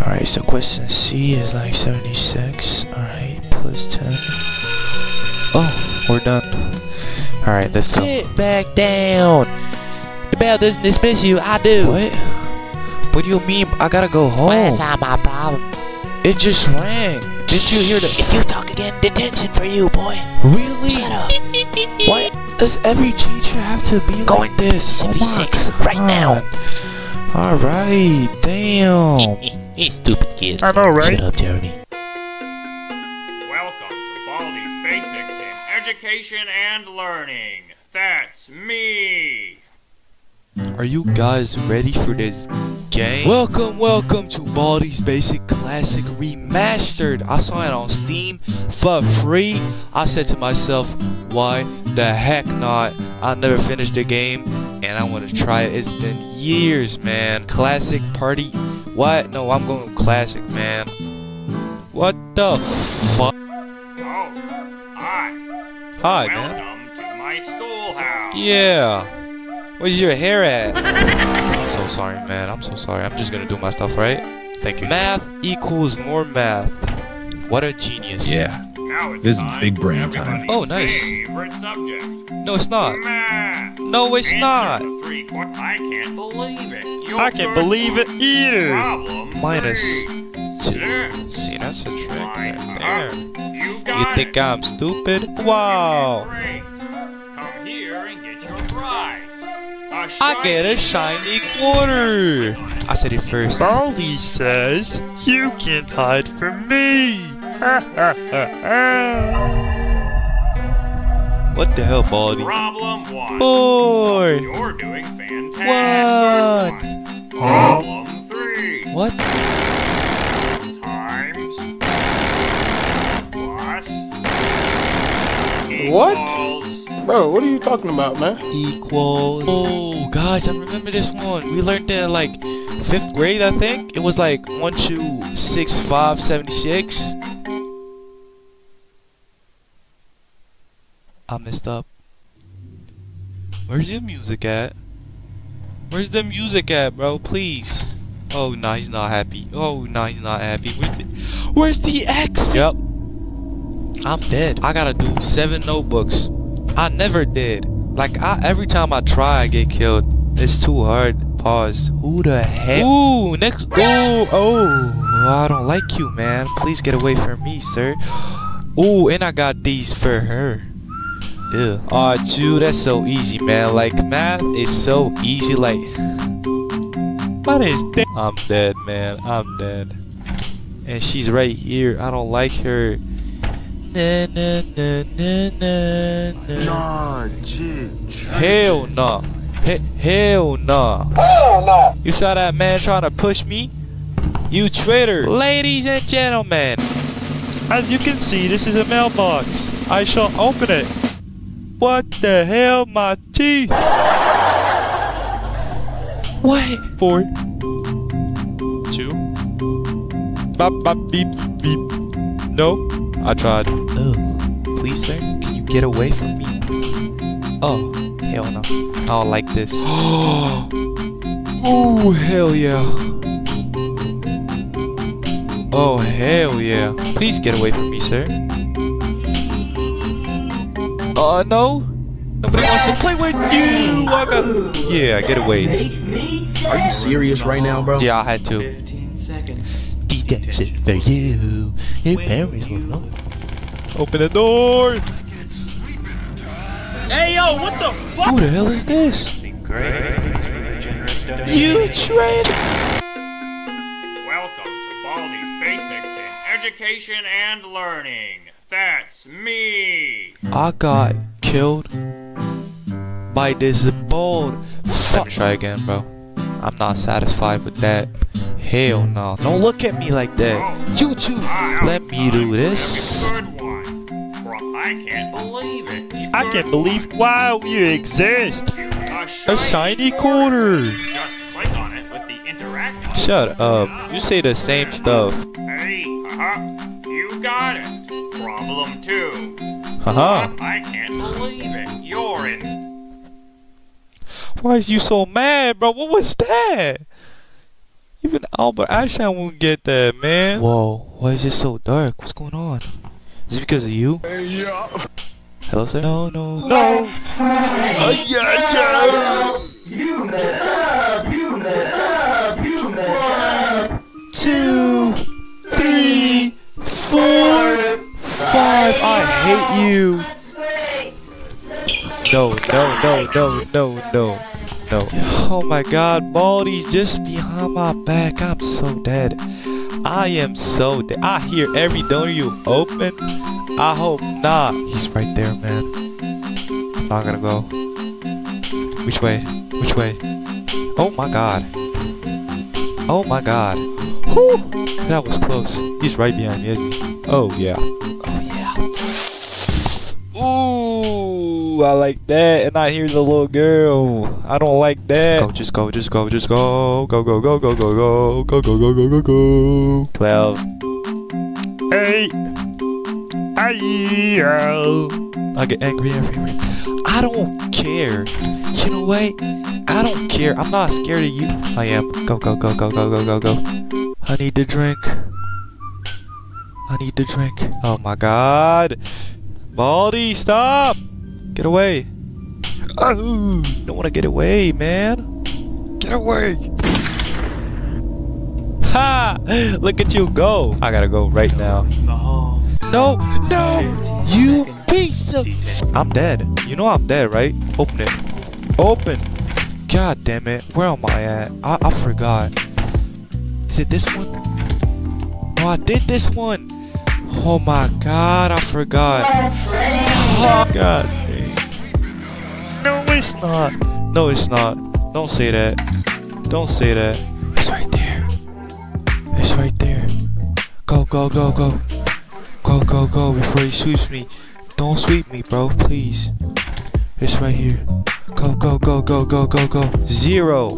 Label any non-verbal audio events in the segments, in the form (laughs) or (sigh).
Alright, so question C is like 76. Alright, plus 10. Oh, we're done. Alright, let's go. Sit back down. The bell doesn't dismiss you. I do. What? What do you mean? I gotta go home. What's not my problem? It just rang. Did you hear the? If you talk again, detention for you, boy. Really? Shut up. Why does every teacher have to be Going like this? Oh my 76 right now. God. Alright, damn. (laughs) Hey, stupid kids. I know, right? Shut up, Jeremy. Welcome to Baldi's Basics in Education and Learning. That's me. Are you guys ready for this game? Welcome, welcome to Baldi's Basic Classic Remastered. I saw it on Steam for free. I said to myself, why the heck not? I never finished the game and I want to try it. It's been years, man. Classic party. What? No, I'm going classic, man. What the fuck? Oh, hi. Hi, man. Welcome to my schoolhouse. Yeah. Where's your hair at? (laughs) I'm so sorry, man. I'm so sorry. I'm just gonna do my stuff, right? Thank you. Math equals more math. What a genius. Yeah. Now it's This is big for brain time. Oh, nice. No, it's not. Math. No, it's Answer not. the three que- I can't believe it. Your I can't believe it either. Minus Three. two. Yeah. See, that's a trick right there. You You think it. I'm stupid? Wow. I get a shiny quarter. I said it first. Baldi says you can't hide from me. (laughs) What the hell, Baldi? Problem one. Four. You're doing fantastic. One. Problem three. What? Times. Plus. What? equals- Bro, what are you talking about, man? equals. Oh, guys, I remember this one. We learned it like fifth grade, I think. It was like one, two, six, five, seventy-six. I messed up. Where's the music at? Where's the music at, bro? Please. Oh, no, he's not happy. Oh, no, he's not happy. Where's the, where's the X? Yep. I'm dead. I gotta do seven notebooks. I never did. Like I every time I try I get killed. It's too hard. Pause. Who the heck? Ooh, next Ooh, oh I don't like you man. Please get away from me, sir. Ooh, and I got these for her. Ew. Aw, dude, that's so easy, man. Like math is so easy, like What is that? I'm dead, man. I'm dead. And she's right here. I don't like her. Nah, Jit. Hell no. He- hell no. Hell no. You saw that man trying to push me? You traitor. Ladies and gentlemen. As you can see, this is a mailbox. I shall open it. What the hell, my teeth? What? Four. Two. Bop, bop, beep, beep. No. I tried. Oh. Please, sir, can you get away from me? Oh, hell no. I don't like this. (gasps) oh, hell yeah. Oh, hell yeah. Please get away from me, sir. Uh, no. Nobody wants to play with you. I got. Yeah, get away. Are you serious right now, bro? Yeah, I had to. Detention for you. Your parents will know. Open the door. Hey, yo, what the fuck? Who the hell is this? You traitor. Welcome to Baldi's Basics in Education and Learning. That's me. I got killed by this bold. Let me try again, bro. I'm not satisfied with that. Hell no. Don't look at me like that. Oh. You too. Ah, Let me do this. Good one. Bro, I can't believe it. I can't believe wow you exist. A A shiny quarter. Just click on it with the interact. Shut up. You say the same stuff. Hey, haha. You got it. Problem two. Haha. I can't believe it. You're in. Why is you so mad, bro? What was that? Even Albert Einstein won't get that, man. Whoa, why is it so dark? What's going on? Is it because of you? Yeah. Hello, sir? No, no, no. Uh, yeah, yeah. Two, three, four, five. I hate you. No, no, no, no, no, no, no. Oh my god, Baldi's just behind my back. I'm so dead. I am so dead. I hear every door you open. I hope not. He's right there, man. I'm not gonna go. Which way? Which way? Oh my god. Oh my god. Whew. That was close. He's right behind me. Oh yeah. Ooh, I like that. And I hear the little girl. I don't like that. Go, just go, just go, just go. Go, go, go, go, go, go. Go, go, go, go, go, go. 12. Hey! Hey! I get angry everywhere. I don't care. You know what? I don't care. I'm not scared of you. I am. Go, go, go, go, go, go, go, go. I need to drink. I need to drink. Oh my god. Baldi, stop! Get away. Oh, don't want to get away, man. Get away. Ha! Look at you go. I gotta go right now. No, no! You piece of. I'm dead. You know I'm dead, right? Open it. Open. God damn it. Where am I at? I, I forgot. Is it this one? No, I did this one. Oh my god, I forgot. Oh, god it's not. No, it's not. Don't say that. Don't say that. It's right there. It's right there. Go, go, go, go. Go, go, go before he sweeps me. Don't sweep me, bro, please. It's right here. Go, go, go, go, go, go, go. Zero.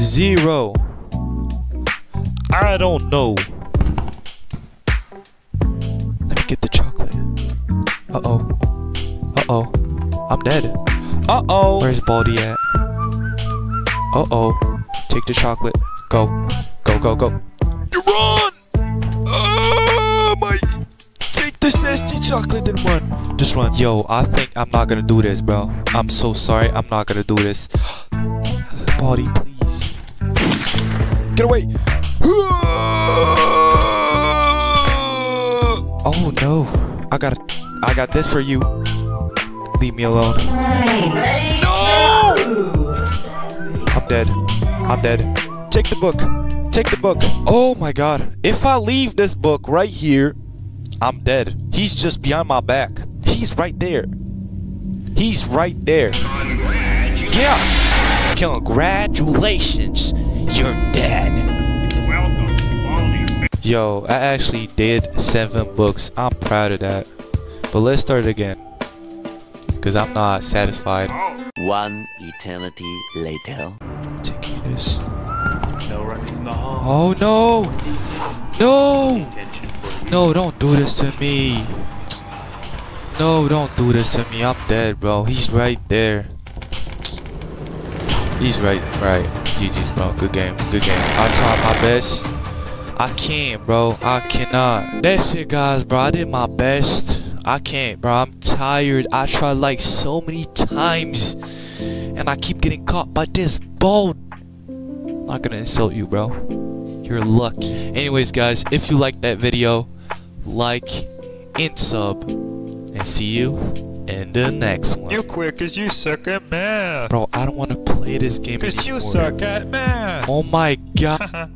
Zero. I don't know. Let me get the chocolate. Uh-oh Uh oh. I'm dead. Uh oh. Where's Baldi at? Uh oh. Take the chocolate. Go. Go, go, go. You run! Oh my. Take the zesty chocolate and run. Just run. Yo, I think I'm not gonna do this, bro. I'm so sorry. I'm not gonna do this. Baldi, please. Get away. Oh no. I got I got this for you. Leave me alone. No! I'm dead. I'm dead. Take the book. Take the book. Oh my god. If I leave this book right here, I'm dead. He's just behind my back. He's right there. He's right there. Yeah. Congratulations. You're dead. Yo, I actually did seven books. I'm proud of that. But let's start again. Because I'm not satisfied. One eternity later. Taking this. No running in the hall. Oh no! No! No, don't do this to me. No, don't do this to me. I'm dead, bro. He's right there. He's right, right. GG's, bro. Good game. Good game. I tried my best. I can't, bro. I cannot. That's it, guys, bro. I did my best. I can't, bro. I'm tired. I tried like so many times. And I keep getting caught by this ball. Not gonna insult you, bro. You're lucky. Anyways, guys, if you liked that video, like and sub. And see you in the next one. You quit cause you suck at math. Bro, I don't want to play this game Cause you anymore. suck at math. Oh my (laughs) god.